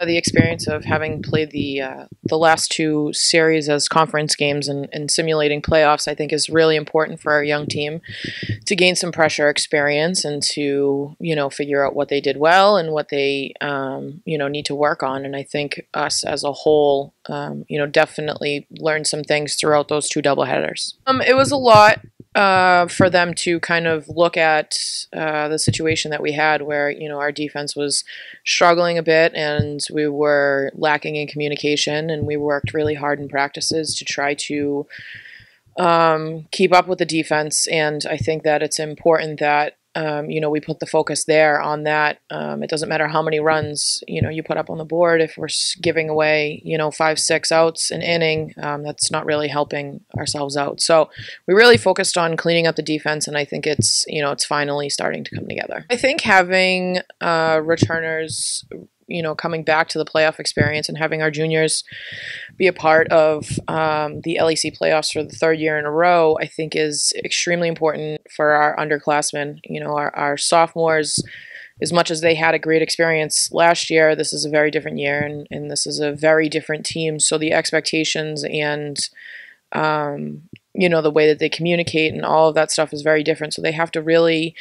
The experience of having played the uh, the last two series as conference games and, and, simulating playoffs, I think, is really important for our young team to gain some pressure experience and to you know figure out what they did well and what they um, you know need to work on. And I think us as a whole, um, you know, definitely learned some things throughout those two doubleheaders. Um, it was a lot uh, for them to kind of look at uh, the situation that we had where, you know, our defense was struggling a bit and we were lacking in communication and we worked really hard in practices to try to um, keep up with the defense. And I think that it's important that um, you know, we put the focus there on that. Um, it doesn't matter how many runs, you know, you put up on the board. If we're giving away, you know, five, six outs an inning, um, that's not really helping ourselves out. So we really focused on cleaning up the defense, and I think it's, you know, it's finally starting to come together. I think having uh, returners you know, coming back to the playoff experience and having our juniors be a part of um, the LEC playoffs for the third year in a row, I think is extremely important for our underclassmen. You know, our, our sophomores, as much as they had a great experience last year, this is a very different year and, and this is a very different team. So the expectations and, um, you know, the way that they communicate and all of that stuff is very different. So they have to really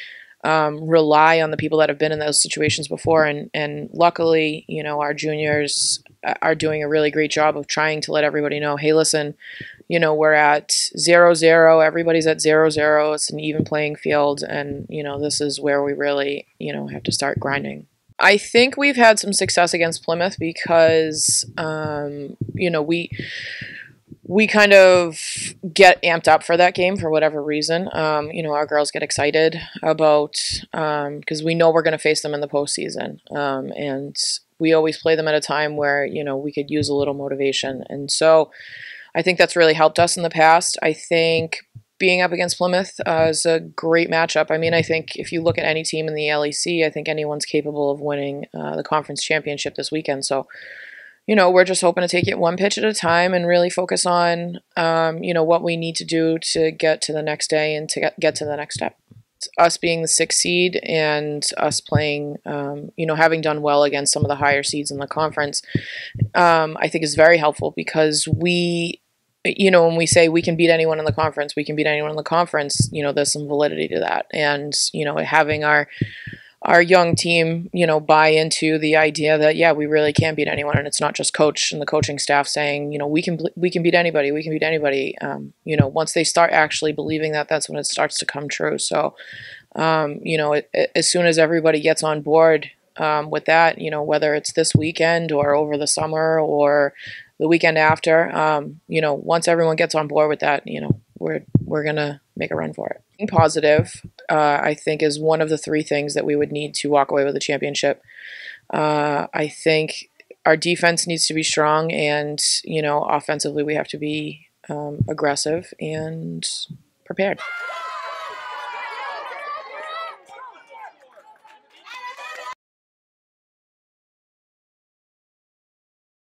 um, rely on the people that have been in those situations before. And, and luckily, you know, our juniors are doing a really great job of trying to let everybody know, hey, listen, you know, we're at zero zero. Everybody's at zero zero. It's an even playing field, and you know, this is where we really, you know, have to start grinding. I think we've had some success against Plymouth because, um, you know, we we kind of get amped up for that game for whatever reason. Um, you know, our girls get excited about because um, we know we're going to face them in the postseason, um, and we always play them at a time where you know we could use a little motivation, and so I think that's really helped us in the past. I think being up against Plymouth uh, is a great matchup. I mean, I think if you look at any team in the LEC, I think anyone's capable of winning uh, the conference championship this weekend. So you know, we're just hoping to take it one pitch at a time and really focus on, um, you know, what we need to do to get to the next day and to get, get to the next step. Us being the sixth seed and us playing, um, you know, having done well against some of the higher seeds in the conference, um, I think is very helpful because we, you know, when we say we can beat anyone in the conference, we can beat anyone in the conference, you know, there's some validity to that. And, you know, having our, our young team, you know, buy into the idea that yeah, we really can beat anyone, and it's not just coach and the coaching staff saying, you know, we can we can beat anybody, we can beat anybody. Um, you know, once they start actually believing that, that's when it starts to come true. So, um, you know, it, it, as soon as everybody gets on board um, with that, you know, whether it's this weekend or over the summer or the weekend after, um, you know, once everyone gets on board with that, you know, we're we're gonna make a run for it. Being positive, uh, I think, is one of the three things that we would need to walk away with the championship. Uh, I think our defense needs to be strong, and you know, offensively, we have to be um, aggressive and prepared.